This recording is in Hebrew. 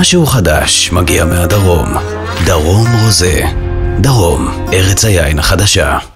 משהו חדש מגיע מהדרום. דרום רוזה. דרום, ארץ היין החדשה.